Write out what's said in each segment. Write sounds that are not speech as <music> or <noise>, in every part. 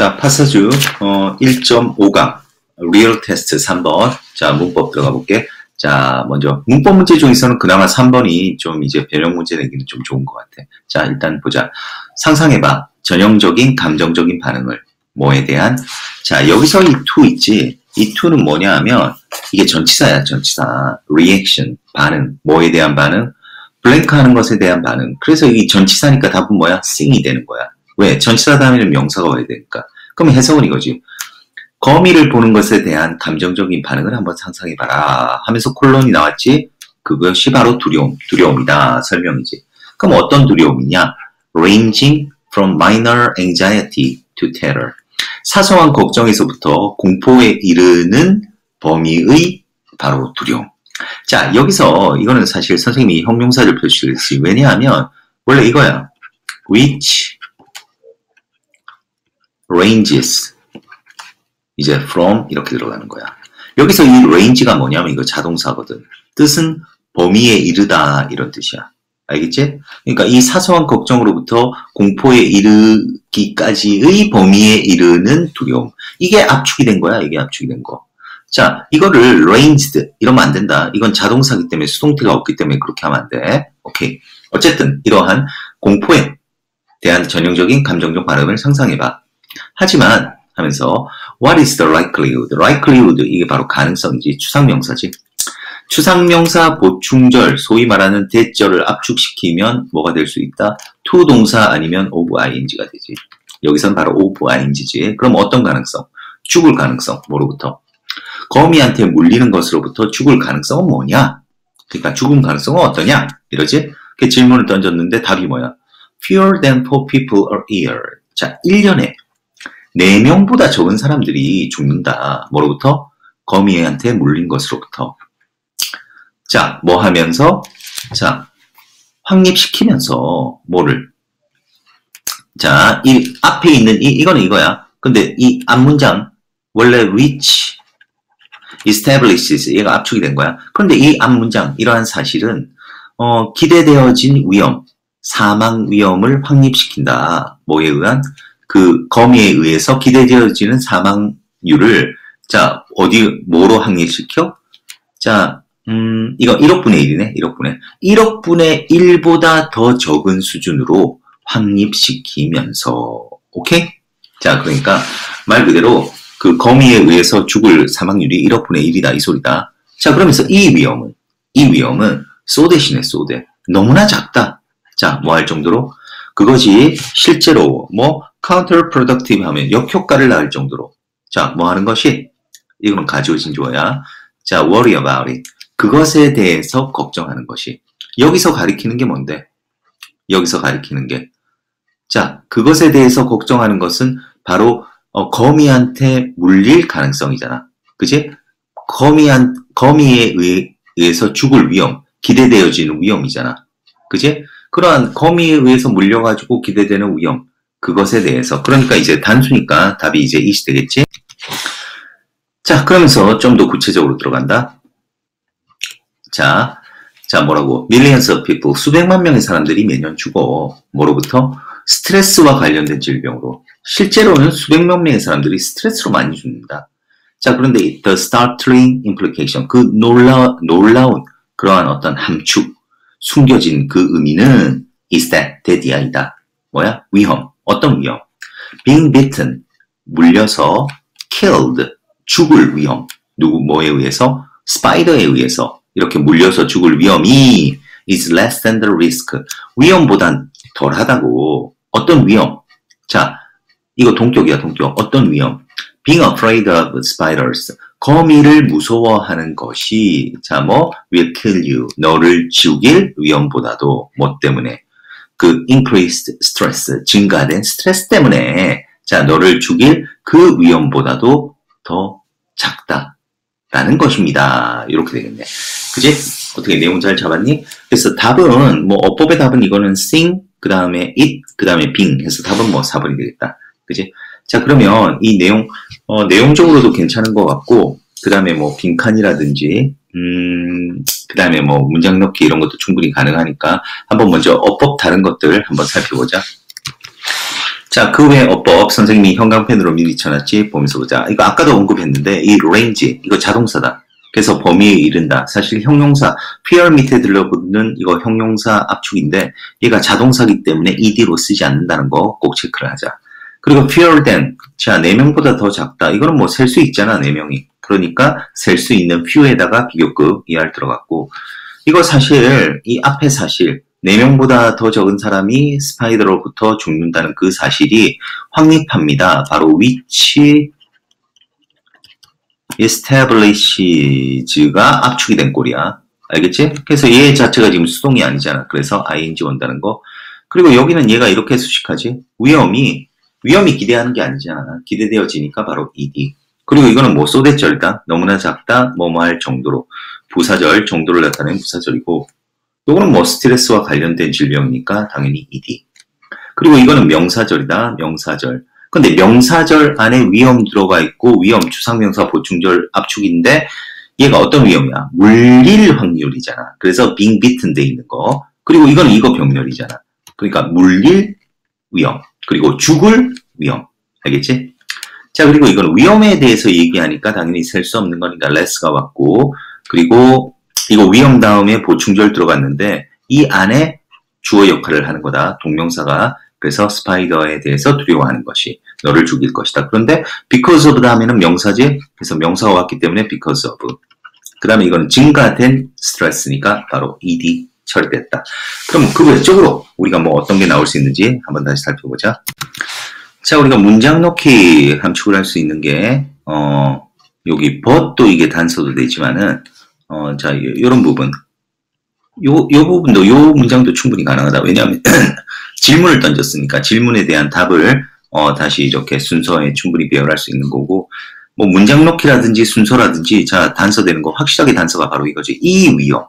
자, 파사주 어, 1.5강 real test 3번. 자, 문법 들어가 볼게. 자, 먼저 문법 문제 중에서는 그나마 3번이 좀 이제 변형 문제 내기는 좀 좋은 것 같아. 자, 일단 보자. 상상해봐. 전형적인 감정적인 반응을 뭐에 대한 자, 여기서 이 to 있지. 이 to는 뭐냐 하면 이게 전치사야, 전치사. reaction, 반응. 뭐에 대한 반응? blank 하는 것에 대한 반응. 그래서 이 전치사니까 답은 뭐야? seeing이 되는 거야. 왜? 전치사 다음에는 명사가 와야 되니까. 그럼 해석은 이거지. 거미를 보는 것에 대한 감정적인 반응을 한번 상상해봐라 하면서 콜론이 나왔지. 그것이 바로 두려움, 두려움이다. 설명이지. 그럼 어떤 두려움이냐? ranging from minor anxiety to terror. 사소한 걱정에서부터 공포에 이르는 범위의 바로 두려움. 자, 여기서 이거는 사실 선생님이 형용사를 표시했어요. 왜냐하면 원래 이거야. which ranges 이제 from 이렇게 들어가는 거야. 여기서 이 range가 뭐냐면 이거 자동사거든. 뜻은 범위에 이르다 이런 뜻이야. 알겠지? 그러니까 이 사소한 걱정으로부터 공포에 이르기까지의 범위에 이르는 두려움. 이게 압축이 된 거야. 이게 압축이 된 거. 자, 이거를 ranged 이러면 안 된다. 이건 자동사기 때문에 수동태가 없기 때문에 그렇게 하면 안 돼. 오케이. 어쨌든 이러한 공포에 대한 전형적인 감정적 반응을 상상해봐. 하지만 하면서 what is the likelihood? likelihood 이게 바로 가능성이지 추상명사지. 추상명사 보충절 소위 말하는 대절을 압축시키면 뭐가 될 수 있다? to 동사 아니면 of ing가 되지. 여기선 바로 of ing지. 그럼 어떤 가능성? 죽을 가능성 뭐로부터? 거미한테 물리는 것으로부터 죽을 가능성은 뭐냐? 그러니까 죽음 가능성은 어떠냐? 이러지? 그 질문을 던졌는데 답이 뭐야? Fewer than four people a year. 자, 1년에 4명보다 적은 사람들이 죽는다. 뭐로부터? 거미한테 물린 것으로부터. 자, 뭐 하면서? 자, 확립시키면서 뭐를? 자, 이 앞에 있는 이, 이거는 이거야. 근데 이 앞문장 원래 which establishes 얘가 압축이 된 거야. 그런데 이 앞문장 이러한 사실은 어, 기대되어진 위험, 사망 위험을 확립시킨다. 뭐에 의한 그 거미에 의해서 기대되어지는 사망률을 자 어디 뭐로 확립시켜? 자 음, 이거 1억분의 1이네. 1억분의 1억분의 1보다 더 적은 수준으로 확립시키면서 오케이? 자 그러니까 말 그대로 그 거미에 의해서 죽을 사망률이 1억분의 1이다 이 소리다. 자 그러면서 이 위험은 이 위험은 쏘대시네 쏘대 너무나 작다. 자 뭐 할 정도로 그것이 실제로 뭐 counterproductive 하면 역효과를 낳을 정도로. 자 뭐 하는 것이? 이거는 가지오진 주어야. 자 worry about it. 그것에 대해서 걱정하는 것이. 여기서 가리키는 게 뭔데? 여기서 가리키는 게. 자 그것에 대해서 걱정하는 것은 바로 어, 거미한테 물릴 가능성이잖아. 그지 거미한 거미에 의 해서 죽을 위험 기대되어지는 위험이잖아. 그지 그러한 거미에 의해서 물려가지고 기대되는 위험 그것에 대해서. 그러니까 이제 단수니까 답이 이제 이시 되겠지? 자 그러면서 좀 더 구체적으로 들어간다. 자, 자 뭐라고? Millions of people 수백만 명의 사람들이 매년 죽어. 뭐로부터? 스트레스와 관련된 질병으로. 실제로는 수백만 명의 사람들이 스트레스로 많이 죽는다. 자 그런데 the startling implication 그 놀라 놀라운 그러한 어떤 함축 숨겨진 그 의미는 is that 대디아이다. 뭐야? 위험 어떤 위험? being bitten, 물려서 killed, 죽을 위험. 누구 뭐에 의해서? 스파이더에 의해서 이렇게 물려서 죽을 위험이 is less than the risk. 위험보단 덜하다고. 어떤 위험? 자, 이거 동격이야, 동격. 어떤 위험? being afraid of spiders. 거미를 무서워하는 것이 자, 뭐 will kill you. 너를 죽일 위험보다도 뭐 때문에 그 increased stress, 증가된 스트레스 때문에 자 너를 죽일 그 위험보다도 더 작다 라는 것입니다. 이렇게 되겠네. 그지? 어떻게 내용 잘 잡았니? 그래서 답은 뭐 어법의 답은 이거는 sing 그 다음에 it 그 다음에 being 해서 답은 뭐 4번이 되겠다. 그지? 자 그러면 이 내용 어, 내용적으로도 괜찮은 것 같고 그 다음에 뭐 빈칸이라든지 음, 그 다음에 뭐 문장 넣기 이런 것도 충분히 가능하니까 한번 먼저 어법 다른 것들 한번 살펴보자. 자, 그외 어법 선생님이 형광펜으로 미리 쳐놨지 보면서 보자. 이거 아까도 언급했는데 이 range 이거 자동사다. 그래서 범위에 이른다. 사실 형용사 fear 밑에 들러붙는 이거 형용사 압축인데 얘가 자동사기 때문에 ed로 쓰지 않는다는 거 꼭 체크를 하자. 그리고 fewer than 자 4명보다 더 작다. 이거는 뭐 셀 수 있잖아 4명이. 그러니까 셀 수 있는 few에다가 비교급 er 들어갔고 이거 사실 이 앞에 사실 4명보다 더 적은 사람이 스파이더로부터 죽는다는 그 사실이 확립합니다. 바로 which establishes,가 압축이 된 꼴이야. 알겠지? 그래서 얘 자체가 지금 수동이 아니잖아. 그래서 ing 온다는 거. 그리고 여기는 얘가 이렇게 수식하지. 위험이 위험이 기대하는 게 아니잖아. 기대되어지니까 바로 ed. 그리고 이거는 뭐 소대절다, 너무나 작다, 뭐뭐 할 정도로 부사절 정도를 나타내는 부사절이고 요거는 뭐 스트레스와 관련된 질병이니까 당연히 ed. 그리고 이거는 명사절이다, 명사절. 근데 명사절 안에 위험 들어가 있고 위험 추상명사 보충절 압축인데 얘가 어떤 위험이야? 물릴 확률이잖아. 그래서 being bitten 돼 있는 거. 그리고 이거는 이거 병렬이잖아. 그러니까 물릴 위험. 그리고 죽을 위험. 알겠지? 자, 그리고 이건 위험에 대해서 얘기하니까 당연히 셀 수 없는 거니까 less가 왔고, 그리고 이거 위험 다음에 보충절 들어갔는데, 이 안에 주어 역할을 하는 거다. 동명사가. 그래서 스파이더에 대해서 두려워하는 것이 너를 죽일 것이다. 그런데 because of 다음에는 명사지. 그래서 명사가 왔기 때문에 because of. 그 다음에 이거는 증가된 스트레스니까 바로 ed 처리됐다. 그럼 그 외적으로 우리가 뭐 어떤 게 나올 수 있는지 한번 다시 살펴보자. 자, 우리가 문장 넣기 함축을 할 수 있는 게, 어, 여기 but도 이게 단서도 되지만은, 어, 자, 요런 부분. 요, 요 부분도, 요 문장도 충분히 가능하다. 왜냐하면, <clears throat> 질문을 던졌으니까 질문에 대한 답을, 어, 다시 이렇게 순서에 충분히 배열할 수 있는 거고, 뭐 문장 넣기라든지 순서라든지, 자, 단서 되는 거, 확실하게 단서가 바로 이거지. 이 위험.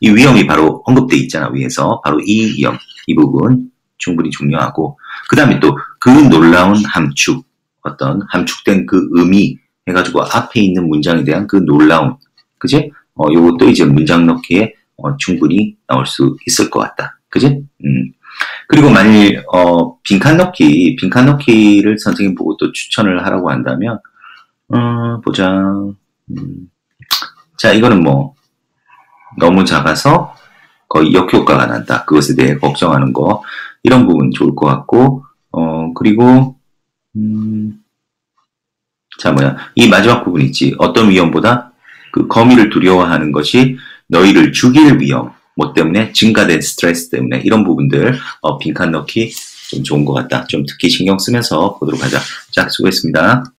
이 위험이 바로 언급돼 있잖아, 위에서. 바로 이 위험. 이 부분 충분히 중요하고, 그 다음에 또 그 놀라운 함축, 어떤 함축된 그 의미 해가지고 앞에 있는 문장에 대한 그 놀라운, 그지? 어, 요것도 이제 문장 넣기에 어, 충분히 나올 수 있을 것 같다. 그지? 음. 그리고 만일, 어, 빈칸 넣기, 빈칸 넣기를 선생님 보고 또 추천을 하라고 한다면, 어, 보자. 음. 자, 이거는 뭐, 너무 작아서 거의 역효과가 난다. 그것에 대해 걱정하는 거. 이런 부분 좋을 것 같고, 어, 그리고, 음, 자, 뭐야. 이 마지막 부분 있지. 어떤 위험보다 그 거미를 두려워하는 것이 너희를 죽일 위험, 뭐 때문에 증가된 스트레스 때문에 이런 부분들, 어, 빈칸 넣기 좀 좋은 것 같다. 좀 특히 신경 쓰면서 보도록 하자. 자, 수고했습니다.